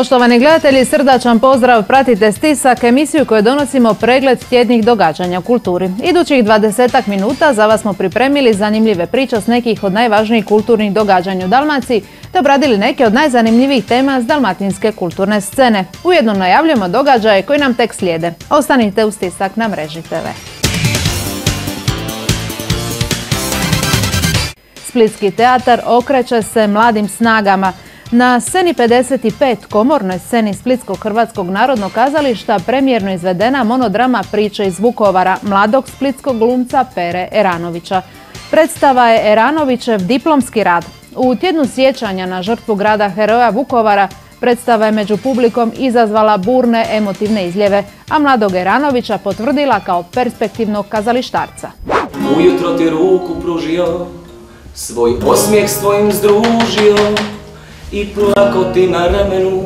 Poštovani gledatelji, srdačan pozdrav, pratite Stisak, emisiju koju donosimo pregled tjednih događanja u kulturi. Idućih 20 minuta za vas smo pripremili zanimljive priče s nekih od najvažnijih kulturnih događanja u Dalmaciji, te obradili neke od najzanimljivijih tema s dalmatinske kulturne scene. Ujedno najavljujemo događaje koji nam tek slijede. Ostanite u Stisak na mreži TV. Splitski teatar okreće se mladim snagama. Na sceni 55, komornoj sceni Splitsko-Hrvatskog narodnog kazališta, premijerno izvedena monodrama Priče iz Vukovara mladog splitskog glumca Pere Eranovića. Predstava je Eranovićev diplomski rad. U tjednu sjećanja na žrtvu grada heroja Vukovara predstava je među publikom izazvala burne emotivne izljeve, a mladog Eranovića potvrdila kao perspektivnog kazalištarca. Ujutro ti ruku pružio, svoj osmijeh s tvojim združio, i plako ti na ramenu.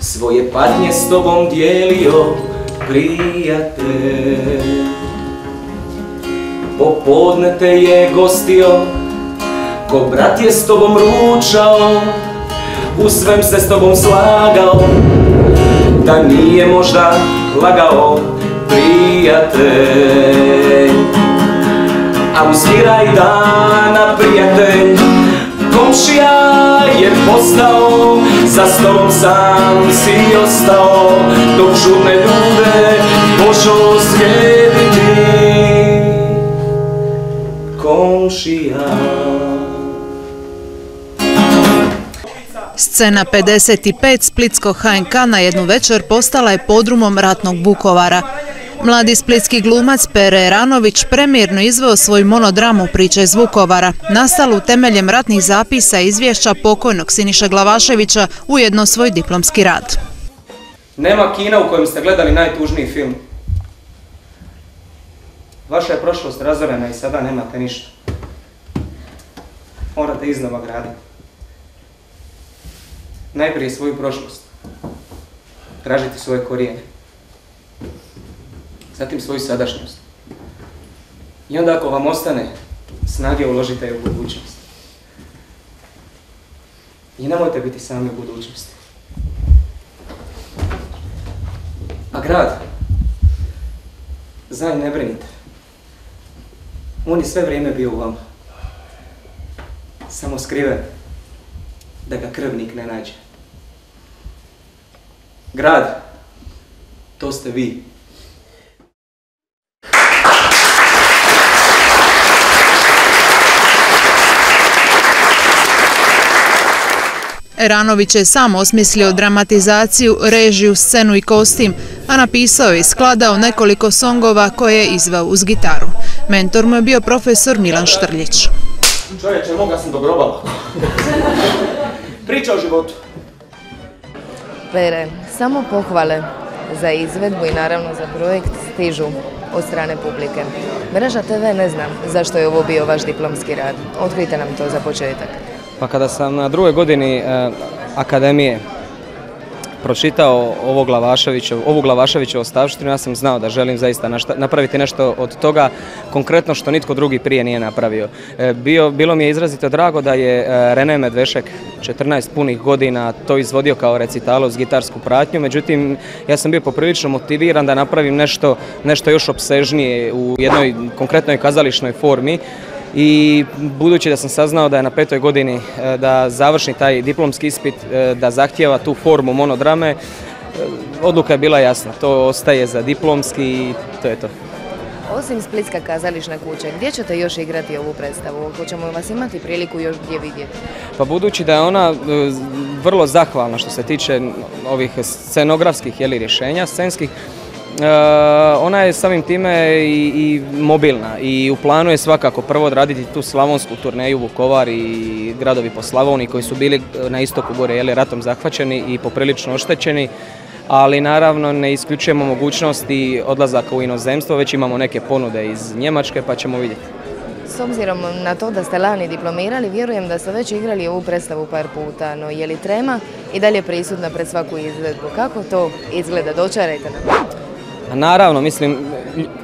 Svoje patnje s tobom dijelio prijatelj. Popodne te je gostio ko brat je s tobom ručao u svem se s tobom slagao da nije možda lagao prijatelj. A uz dana prijatelj komšija je postao Za stolom sam si ostao. Dok žurne ljude počeo slijediti. Komšija. Scena 55 Splitsko HNK na jednu večer postala je podrumom ratnog Vukovara. Mladi splitski glumac Pere Eranović premijerno izveo svoju monodramu Priče iz Vukovara, nastalu temeljem ratnih zapisa i izvješća pokojnog Siniša Glavaševića, ujedno svoj diplomski rad. Nema kina u kojem ste gledali najtužniji film. Vaša je prošlost razorena i sada nemate ništa. Morate iznova graditi. Najprije svoju prošlost. Tražiti svoje korijene zatim svoju sadašnjost. I onda ako vam ostane, snage uložite u budućnost. I nemojte biti sami u budućnosti. A grad, zaj ne brinite. On je sve vrijeme bio u vama. Samo skriven, da ga krvnik ne nađe. Grad, to ste vi. Eranović je sam osmislio dramatizaciju, režiju, scenu i kostim, a napisao i skladao nekoliko songova koje je izvao uz gitaru. Mentor mu je bio profesor Milan Štrljić. Čovječe, moga sam do Priča o životu. Pere, samo pohvale za izvedbu i naravno za projekt stižu od strane publike. Mreža TV ne znam zašto je ovo bio vaš diplomski rad. Otkrite nam to za početak. Pa kada sam na drugoj godini e, akademije pročitao ovo Glavaševićev, ovu Glavaševićevu ostavštinu, ja sam znao da želim zaista napraviti nešto od toga konkretno što nitko drugi prije nije napravio. E, bilo mi je izrazito drago da je e, Rene Medvešek 14 punih godina to izvodio kao recitalo uz gitarsku pratnju, međutim ja sam bio poprilično motiviran da napravim nešto, nešto još opsežnije u jednoj konkretnoj kazališnoj formi i budući da sam saznao da je na petoj godini e, da završi taj diplomski ispit, e, da zahtjeva tu formu monodrame, e, odluka je bila jasna, to ostaje za diplomski i to je to. Osim Splitska kazališna kuća, gdje ćete još igrati ovu predstavu? Hoćemo vas imati priliku još gdje vidjeti? Pa budući da je ona vrlo zahvalna što se tiče ovih scenografskih jeli, rješenja, scenskih, ona je samim time i, mobilna i u planu je svakako prvo odraditi tu slavonsku turneju Vukovar i gradovi po Slavoniji koji su bili na istoku gore jeli, ratom zahvaćeni i poprilično oštećeni ali naravno ne isključujemo mogućnosti odlazaka u inozemstvo, već imamo neke ponude iz Njemačke pa ćemo vidjeti. S obzirom na to da ste lani diplomirali, vjerujem da ste već igrali ovu predstavu par puta, no je li trema i dalje prisutna pred svaku izvedbu? Kako to izgleda? Dočarajte nam. Naravno, mislim,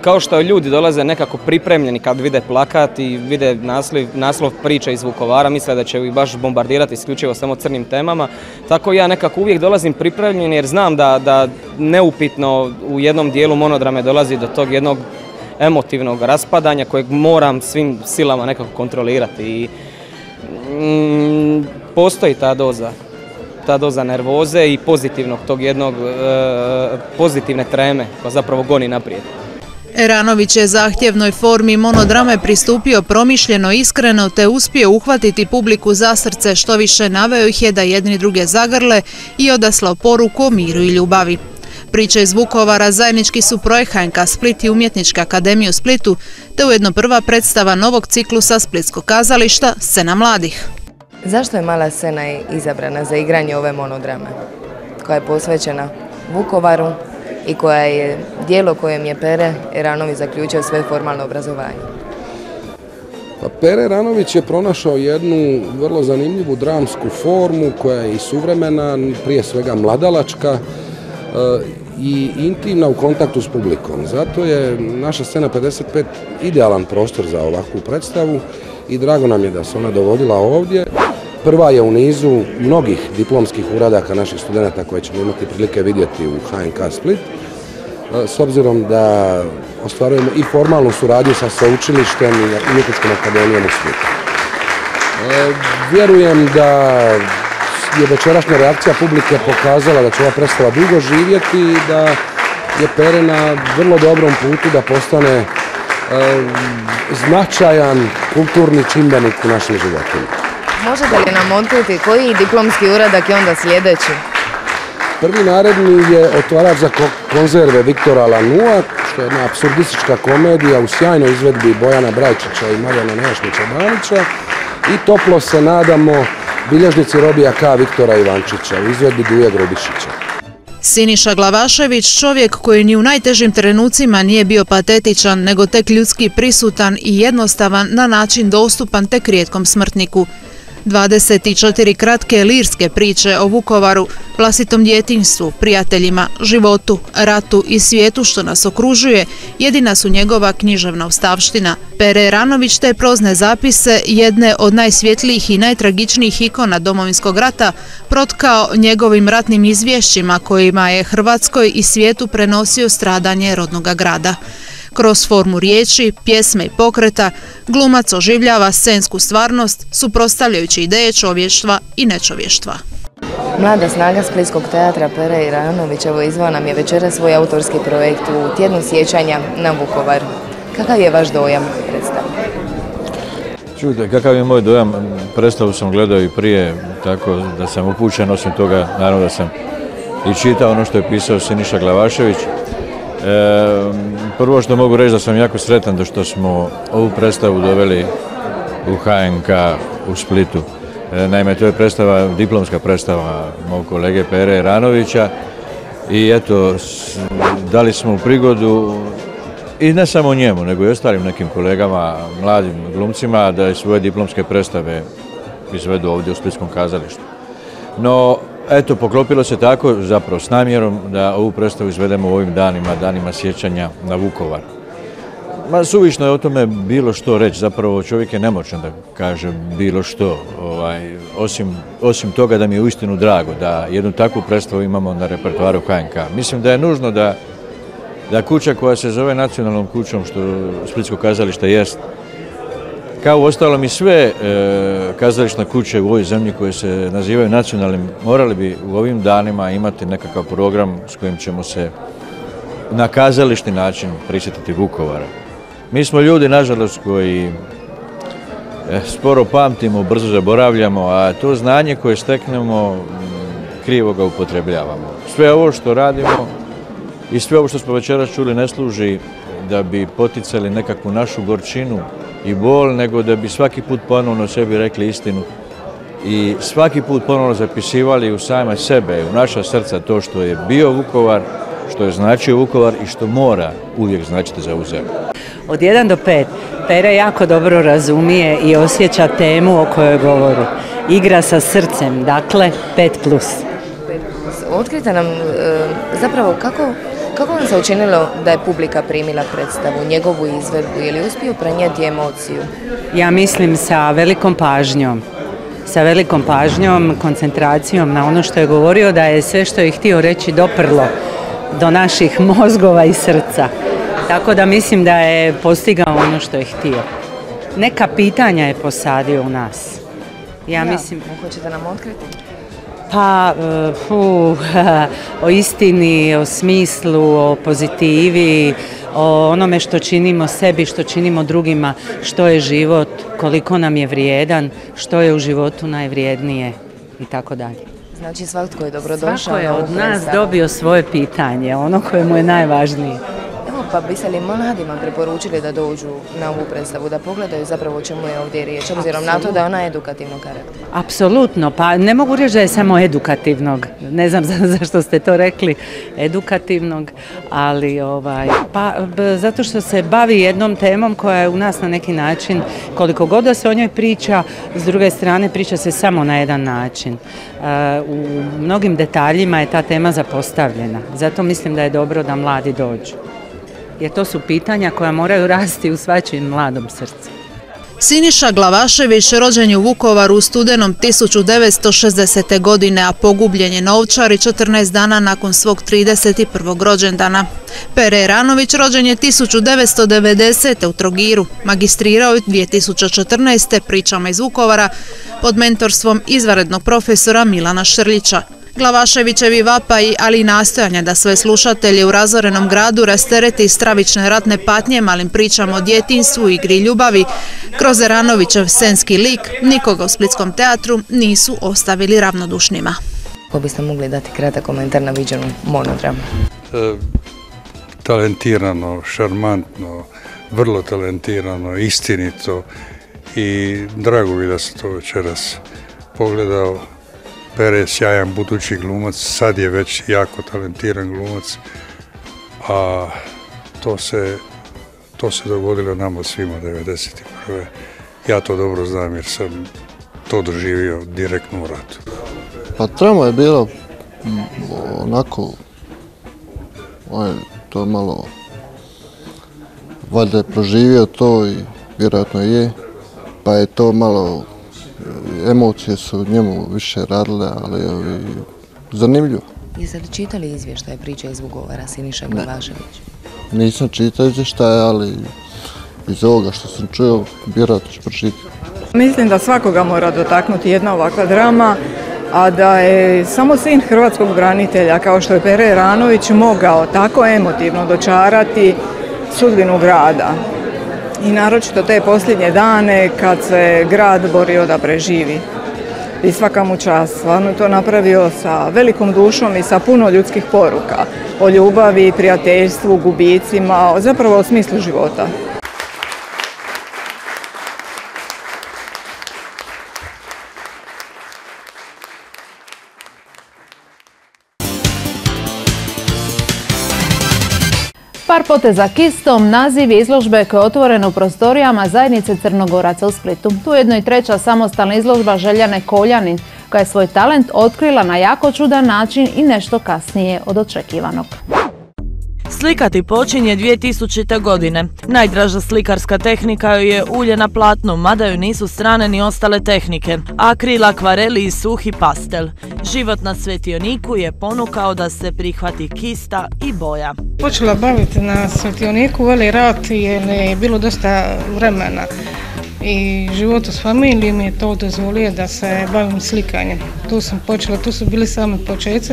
kao što ljudi dolaze nekako pripremljeni kad vide plakat i vide naslov, naslov priče iz Vukovara, misle da će ih baš bombardirati isključivo samo crnim temama. Tako ja nekako uvijek dolazim pripremljen jer znam da, da neupitno u jednom dijelu monodrame dolazi do tog jednog emotivnog raspadanja kojeg moram svim silama nekako kontrolirati i mm, postoji ta doza ta doza nervoze i pozitivnog tog jednog e, pozitivne treme koja zapravo goni naprijed. Eranović je zahtjevnoj formi monodrame pristupio promišljeno iskreno te uspio uhvatiti publiku za srce što više naveo ih je da jedni druge zagrle i odaslao poruku o miru i ljubavi. Priče iz Vukovara zajednički su projekt Split i Umjetnička akademija u Splitu, te ujedno prva predstava novog ciklusa Splitskog kazališta Scena mladih. Zašto je mala scena izabrana za igranje ove monodrame koja je posvećena Vukovaru i koja je dijelo kojem je Pere Eranović zaključio svoje formalno obrazovanje? Pa Pere Ranović je pronašao jednu vrlo zanimljivu dramsku formu koja je i suvremena, prije svega mladalačka e, i intimna u kontaktu s publikom. Zato je naša scena 55 idealan prostor za ovakvu predstavu i drago nam je da se ona dovodila ovdje. Prva je u nizu mnogih diplomskih uradaka naših studenta koje ćemo imati prilike vidjeti u HNK Split. E, s obzirom da ostvarujemo i formalnu suradnju sa sveučilištem i umjetničkom akademijom u Splitu. E, vjerujem da je večerašnja reakcija publike pokazala da će ova predstava dugo živjeti i da je Pere na vrlo dobrom putu da postane e, značajan kulturni čimbenik u našim životima. Možete li nam otkriti koji diplomski uradak je onda sljedeći? Prvi naredni je otvarač za konzerve Viktora Lanua, što je jedna absurdistička komedija u sjajnoj izvedbi Bojana Brajčića i Marijana Nejašmića Banića i toplo se nadamo bilježnici Robija K. Viktora Ivančića u izvedbi Duje Grubišića. Siniša Glavašević, čovjek koji ni u najtežim trenucima nije bio patetičan, nego tek ljudski prisutan i jednostavan na način dostupan tek rijetkom smrtniku. 24 kratke lirske priče o Vukovaru, vlastitom djetinstvu, prijateljima, životu, ratu i svijetu što nas okružuje, jedina su njegova književna ustavština. Pere Ranović te prozne zapise, jedne od najsvjetlijih i najtragičnijih ikona domovinskog rata, protkao njegovim ratnim izvješćima kojima je Hrvatskoj i svijetu prenosio stradanje rodnoga grada. Kroz formu riječi, pjesme i pokreta, glumac oživljava scensku stvarnost, suprostavljajući ideje čovještva i nečovještva. Mlada snaga Splitskog teatra Pere Iranović evo izvao nam je večera svoj autorski projekt u tjednu sjećanja na Vukovar. Kakav je vaš dojam predstavu? Čujte, kakav je moj dojam, predstavu sam gledao i prije, tako da sam upućen, osim toga, naravno da sam i čitao ono što je pisao Siniša Glavašević. Prvo što mogu reći da sam jako sretan da što smo ovu predstavu doveli u HNK u Splitu. E, naime, to je predstava, diplomska predstava mog kolege Pere Ranovića i eto, dali smo prigodu i ne samo njemu, nego i ostalim nekim kolegama, mladim glumcima da svoje diplomske predstave izvedu ovdje u Splitskom kazalištu. No, Eto, poklopilo se tako zapravo s namjerom da ovu predstavu izvedemo u ovim danima, danima sjećanja na Vukovar. Ma suvišno je o tome bilo što reći, zapravo čovjek je nemoćan da kaže bilo što, ovaj, osim, osim toga da mi je uistinu drago da jednu takvu predstavu imamo na repertoaru HNK. Mislim da je nužno da, da kuća koja se zove nacionalnom kućom, što Splitsko kazalište jest, kao u ostalom i sve e, kazališne kuće u ovoj zemlji koje se nazivaju nacionalnim, morali bi u ovim danima imati nekakav program s kojim ćemo se na kazališni način prisjetiti Vukovara. Mi smo ljudi, nažalost, koji e, sporo pamtimo, brzo zaboravljamo, a to znanje koje steknemo krivo ga upotrebljavamo. Sve ovo što radimo i sve ovo što smo večeras čuli ne služi da bi poticali nekakvu našu gorčinu i bol, nego da bi svaki put ponovno sebi rekli istinu i svaki put ponovno zapisivali u same sebe, u naša srca to što je bio Vukovar, što je značio Vukovar i što mora uvijek značiti za ovu zemlju. Od 1 do 5 Pere jako dobro razumije i osjeća temu o kojoj govori. Igra sa srcem, dakle 5 plus. Otkrite nam e, zapravo kako Kako vam se učinilo da je publika primila predstavu, njegovu izvedbu, je li uspio prenijeti emociju? Ja mislim sa velikom pažnjom sa velikom pažnjom, koncentracijom na ono što je govorio da je sve što je htio reći doprlo do naših mozgova i srca. Tako da mislim da je postigao ono što je htio. Neka pitanja je posadio u nas. Ja, mislim... Hoćete nam otkriti? Pa, uh, o istini, o smislu, o pozitivi, o onome što činimo sebi, što činimo drugima, što je život, koliko nam je vrijedan, što je u životu najvrijednije i tako dalje. Znači svatko je dobrodošao. Svako je od nas dobio svoje pitanje, ono koje mu je najvažnije pa bi se li mladima preporučili da dođu na ovu predstavu, da pogledaju zapravo o čemu je ovdje riječ, obzirom na to da je ona edukativnog karaktera? Apsolutno, pa ne mogu reći da je samo edukativnog, ne znam zašto ste to rekli, edukativnog, ali ovaj, pa zato što se bavi jednom temom koja je u nas na neki način, koliko god da se o njoj priča, s druge strane priča se samo na jedan način. E, u mnogim detaljima je ta tema zapostavljena, zato mislim da je dobro da mladi dođu jer to su pitanja koja moraju rasti u svačijem mladom srcu. Siniša Glavašević rođen je u Vukovaru u studenom 1960. godine, a pogubljen je novčari 14 dana nakon svog 31. rođendana. Pere Ranović rođen je 1990. u Trogiru, magistrirao je 2014. pričama iz Vukovara pod mentorstvom izvarednog profesora Milana Šrljića. Glavaševićevi vapaji, ali i nastojanja da sve slušatelje u razorenom gradu rastereti stravične ratne patnje malim pričama o djetinstvu, igri i ljubavi, kroz Eranovićev senski lik, nikoga u Splitskom teatru nisu ostavili ravnodušnima. Ko biste mogli dati kratak komentar na viđenu monodramu? E, talentirano, šarmantno, vrlo talentirano, istinito i drago bi da se to večeras pogledao Pere je sjajan budući glumac, sad je već jako talentiran glumac, a to se, to se dogodilo nama svima 1991. Ja to dobro znam jer sam to doživio direktno u ratu. Pa trama je bilo onako, to je malo, valjda je proživio to i vjerojatno je, pa je to malo emocije su njemu više radile, ali ovi, zanimljivo. Jeste li čitali izvještaje priče iz Vugovara Siniša Glavašević? Nisam čitao izvještaje, ali iz ovoga što sam čuo, vjerojatno ću pročitati. Mislim da svakoga mora dotaknuti jedna ovakva drama, a da je samo sin hrvatskog branitelja, kao što je Pere Ranović, mogao tako emotivno dočarati sudbinu grada i naročito te posljednje dane kad se grad borio da preživi. I svaka mu čast, stvarno to napravio sa velikom dušom i sa puno ljudskih poruka o ljubavi, prijateljstvu, gubicima, zapravo o smislu života. Par poteza kistom, naziv izložbe koja je otvorena u prostorijama zajednice Crnogoraca u Splitu. Tu je jedno i treća samostalna izložba Željane Koljanin, koja je svoj talent otkrila na jako čudan način i nešto kasnije od očekivanog. Slikati počinje 2000. godine. Najdraža slikarska tehnika joj je ulje na platnu, mada joj nisu strane ni ostale tehnike. Akril, akvareli i suhi pastel. Život na svetioniku je ponukao da se prihvati kista i boja. Počela baviti na svetioniku veli rat jer je bilo dosta vremena i život s familijom je to dozvolio da se bavim slikanjem. Tu sam počela, tu su bili same početci.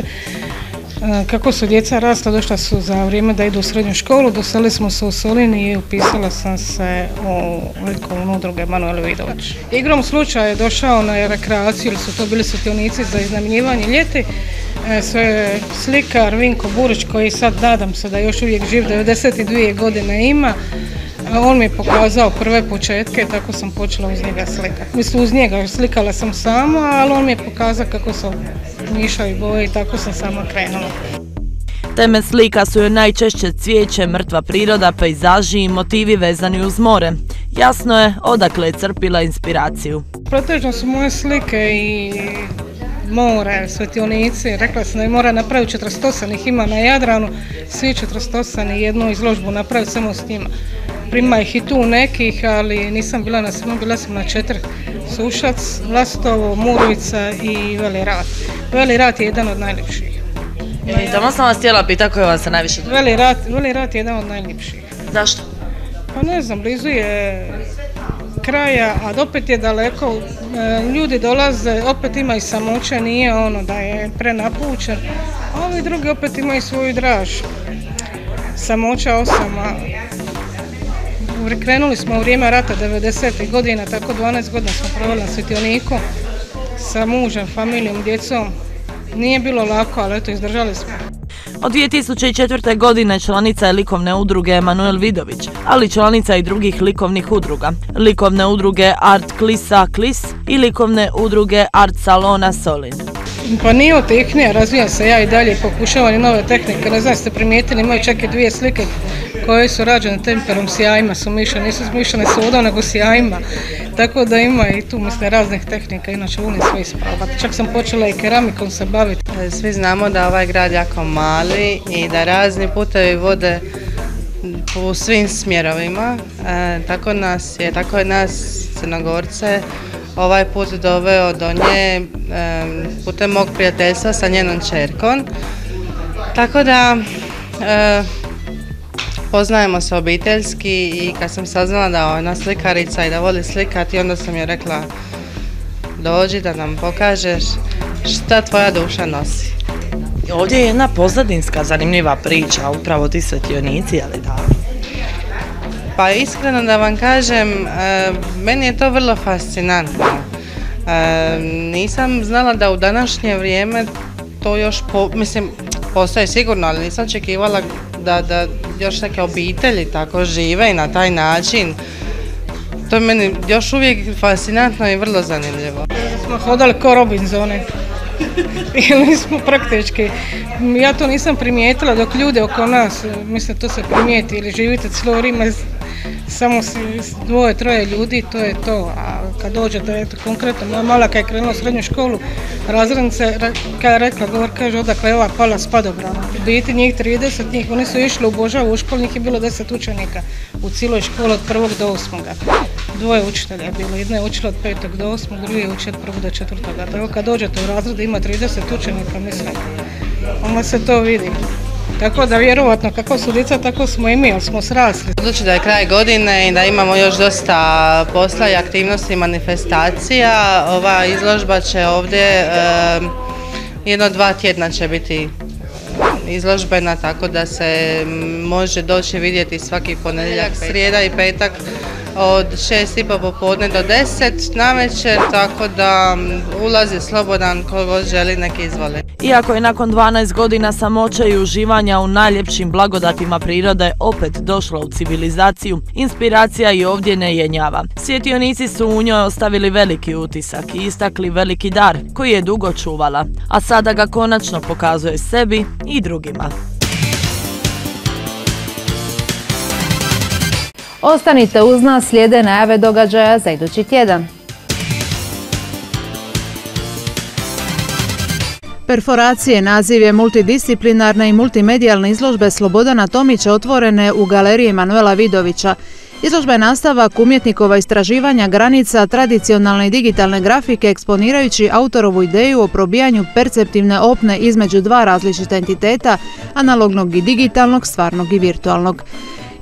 E, kako su djeca rasla, došla su za vrijeme da idu u srednju školu, doseli smo se u Solini i upisala sam se u likovnu udruge Manuel Vidović. Igrom slučaja je došao na rekreaciju, ili su to bili svetionici za iznajmljivanje ljeti, e, sve slikar Vinko Burić koji sad nadam se da još uvijek živ 92 godine ima, on mi je pokazao prve početke, tako sam počela uz njega slikati. Mislim, uz njega slikala sam sama, ali on mi je pokazao kako sam i boje i tako sam sama krenula. Teme slika su joj najčešće cvijeće, mrtva priroda, pejzaži i motivi vezani uz more. Jasno je odakle je crpila inspiraciju. Pretežno su moje slike i more, svetionici. Rekla sam da je mora napraviti 48, ih ima na Jadranu, svi 48 i jednu izložbu napraviti samo s njima. Prima ih i tu nekih, ali nisam bila na svima, bila sam na četiri. Sušac, Lastovo, Murovica i Veli Rat. Veli Rat je jedan od najljepših. I tamo sam vas htjela pitati koje vam se najviše Veli Rat, Veli Rat je jedan od najljepših. Zašto? Pa ne znam, blizu je kraja, a opet je daleko. E, Ljudi dolaze, opet ima i samoće, nije ono da je prenapučen. A ovi drugi opet imaju svoju draž. Samoća osama. Krenuli smo u vrijeme rata 90. godina, tako 12 godina smo proveli na Svetioniku sa mužem, familijom, djecom. Nije bilo lako, ali eto, izdržali smo. Od 2004. godine članica je likovne udruge Emanuel Vidović, ali članica i drugih likovnih udruga. Likovne udruge Art Klisa Klis i likovne udruge Art Salona Solin. Pa nije od tehnija, razvijam se ja i dalje, pokušavam i nove tehnike. Ne znam ste primijetili, imaju čak i dvije slike koje su rađene temperom sjajima, su mišljene, nisu mišljene sodom, nego sjajima. Tako da ima i tu mislim raznih tehnika, inače volim sve isprobati. Čak sam počela i keramikom se baviti. Svi znamo da ovaj grad jako mali i da razni putevi vode u svim smjerovima. E, tako nas je, tako je nas Crnogorce ovaj put doveo do nje e, putem mog prijateljstva sa njenom čerkom. Tako da e, poznajemo se obiteljski i kad sam saznala da je ona slikarica i da voli slikati, onda sam joj rekla dođi da nam pokažeš šta tvoja duša nosi. Ovdje je jedna pozadinska zanimljiva priča, upravo ti svetionici, ali da. Pa iskreno da vam kažem, e, meni je to vrlo fascinantno. E, nisam znala da u današnje vrijeme to još, po, mislim, postoje sigurno, ali nisam očekivala da, da još neke obitelji tako žive i na taj način. To je meni još uvijek fascinantno i vrlo zanimljivo. Smo hodali ko Robinzone. Ili smo praktički, ja to nisam primijetila dok ljude oko nas, mislim to se primijeti ili živite cijelo vrijeme samo si dvoje, troje ljudi, to je to. A kad dođete, eto, konkretno, moja mala kad je krenula u srednju školu, razrednice, kada je rekla, govor, kaže, odakle je ova pala s padobrana. U biti njih 30, njih, oni su išli u Božavu, u školu njih je bilo 10 učenika u cijeloj školi od prvog do osmoga. Dvoje učitelja je bilo, jedna je učila od petog do osmog, drugi je učila od prvog do četvrtoga. Tako kad dođete u razred ima 30 učenika, mislim, onda se to vidi. Tako da vjerovatno kako su djeca, tako smo i mi, ali smo srasli. Budući da je kraj godine i da imamo još dosta posla i aktivnosti i manifestacija, ova izložba će ovdje jedno dva tjedna će biti izložbena tako da se može doći vidjeti svaki ponedjeljak, srijeda i petak od 6.30 popodne do 10 na večer, tako da ulazi slobodan ko god želi neki izvoli. Iako je nakon 12 godina samoće i uživanja u najljepšim blagodatima prirode opet došlo u civilizaciju, inspiracija i ovdje ne jenjava. Svjetionici su u njoj ostavili veliki utisak i istakli veliki dar koji je dugo čuvala, a sada ga konačno pokazuje sebi i drugima. Ostanite uz nas, slijede najave događaja za idući tjedan. Perforacije naziv je multidisciplinarne i multimedijalne izložbe Slobodana Tomića otvorene u galeriji Manuela Vidovića. Izložba je nastavak umjetnikova istraživanja granica tradicionalne i digitalne grafike eksponirajući autorovu ideju o probijanju perceptivne opne između dva različita entiteta, analognog i digitalnog, stvarnog i virtualnog.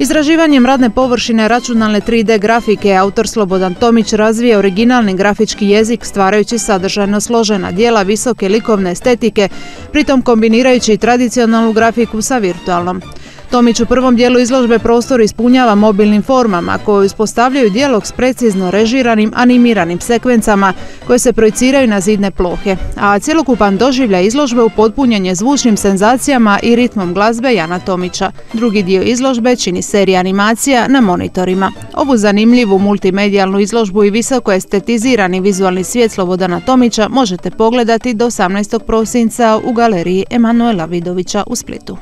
Izraživanjem radne površine računalne 3D grafike autor Slobodan Tomić razvije originalni grafički jezik stvarajući sadržajno složena dijela visoke likovne estetike, pritom kombinirajući tradicionalnu grafiku sa virtualnom. Tomić u prvom dijelu izložbe prostor ispunjava mobilnim formama koje uspostavljaju dijalog s precizno režiranim animiranim sekvencama koje se projiciraju na zidne plohe, a cjelokupan doživlja izložbe upotpunjen je zvučnim senzacijama i ritmom glazbe Jana Tomića. Drugi dio izložbe čini serija animacija na monitorima. Ovu zanimljivu multimedijalnu izložbu i visoko estetizirani vizualni svijet Slobodana Tomića možete pogledati do 18. prosinca u galeriji Emanuela Vidovića u Splitu.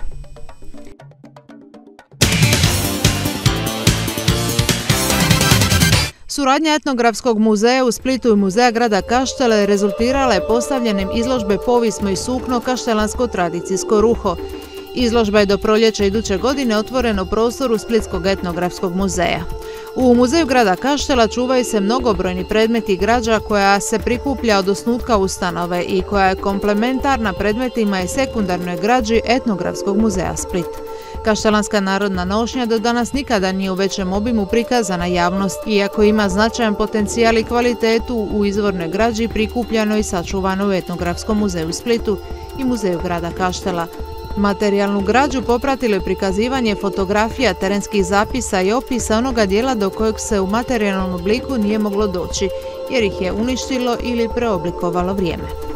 Suradnja etnografskog muzeja u Splitu i muzeja grada Kaštele rezultirala je postavljanjem izložbe Povismo i sukno kaštelansko tradicijsko ruho. Izložba je do proljeća iduće godine otvorena u prostoru Splitskog etnografskog muzeja. U muzeju grada Kaštela čuvaju se mnogobrojni predmeti građa koja se prikuplja od osnutka ustanove i koja je komplementarna predmetima i sekundarnoj građi etnografskog muzeja Split. Kaštelanska narodna nošnja do danas nikada nije u većem obimu prikazana javnost, iako ima značajan potencijal i kvalitetu u izvornoj građi prikupljano i sačuvano u Etnografskom muzeju Splitu i muzeju grada Kaštela. Materijalnu građu popratilo je prikazivanje fotografija, terenskih zapisa i opisa onoga dijela do kojeg se u materijalnom obliku nije moglo doći, jer ih je uništilo ili preoblikovalo vrijeme.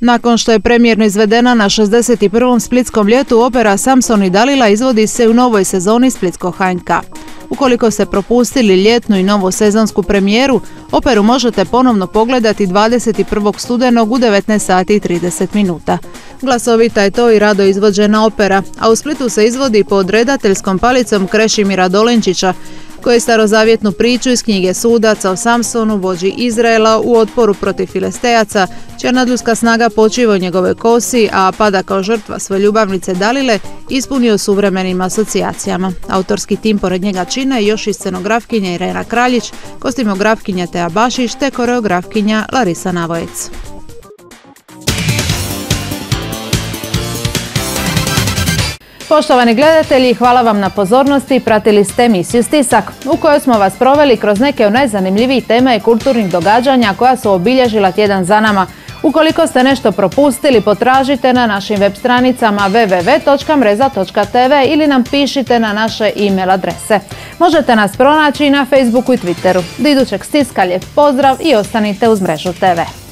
Nakon što je premijerno izvedena na 61. splitskom ljetu, opera Samson i Dalila izvodi se u novoj sezoni Splitskog hanjka. Ukoliko ste propustili ljetnu i novosezonsku premijeru, operu možete ponovno pogledati 21. studenog u 19 sati i 30 minuta. Glasovita je to i rado izvođena opera, a u Splitu se izvodi pod redateljskom palicom Krešimira Dolenčića, koji starozavjetnu priču iz knjige sudaca o Samsonu, vođi Izraela u otporu protiv Filestejaca, čija nadljuska snaga počiva u njegove kosi, a pada kao žrtva svoje ljubavnice Dalile, ispunio suvremenim asocijacijama. Autorski tim pored njega čine još i scenografkinja Irena Kraljić, kostimografkinja Teja Bašić te koreografkinja Larisa Navojec. Poštovani gledatelji, hvala vam na pozornosti. Pratili ste emisiju Stisak, u kojoj smo vas proveli kroz neke od najzanimljivijih tema i kulturnih događanja koja su obilježila tjedan za nama. Ukoliko ste nešto propustili, potražite na našim web stranicama www.mreza.tv ili nam pišite na naše e-mail adrese. Možete nas pronaći na Facebooku i Twitteru. Do idućeg stiska, lijep pozdrav i ostanite uz Mrežu TV.